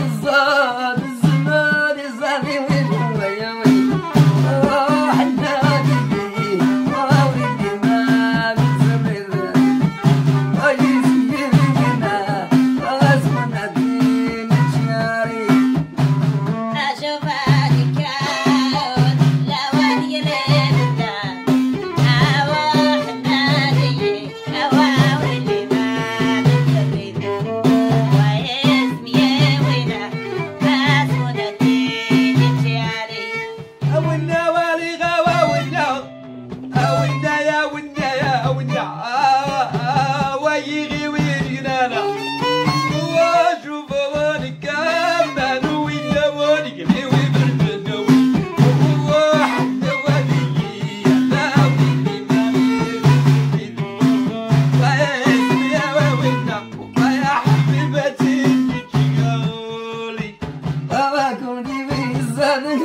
الزاد زادي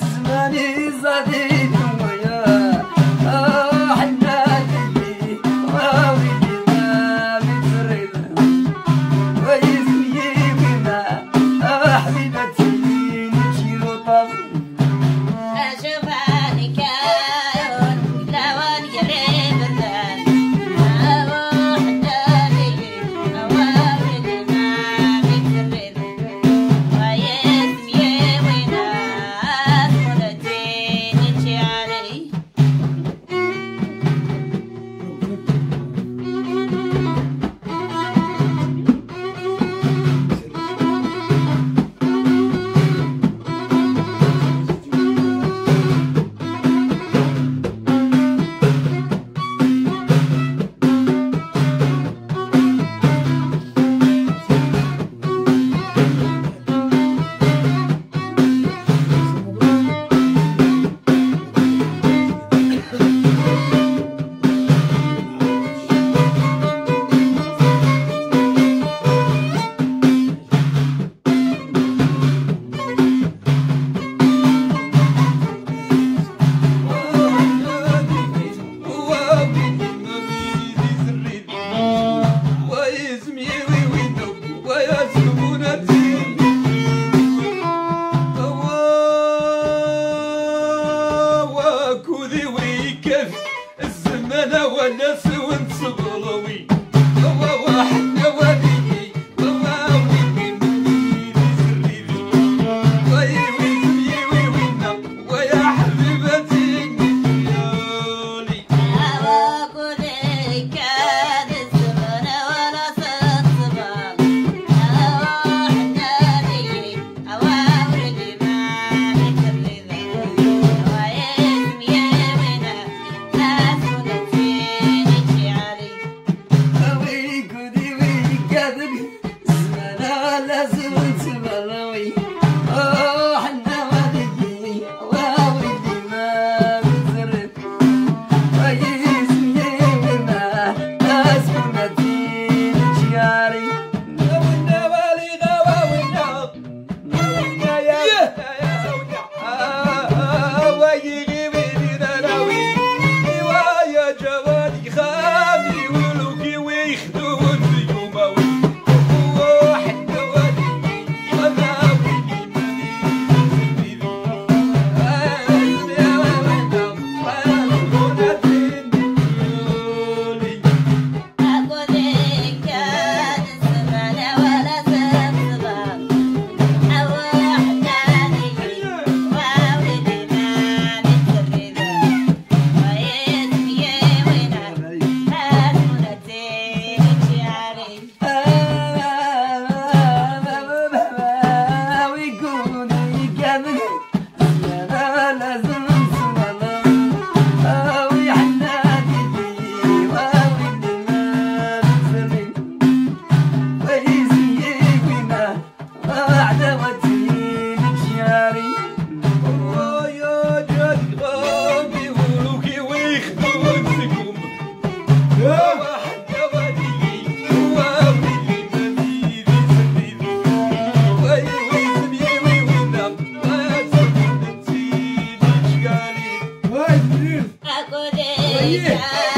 زماني زادي نويا آه، حنان راوي لنا بفريلا ويزني بما آه، حبيبتي نجي رطب أشوفك يا لوان قريب yeah.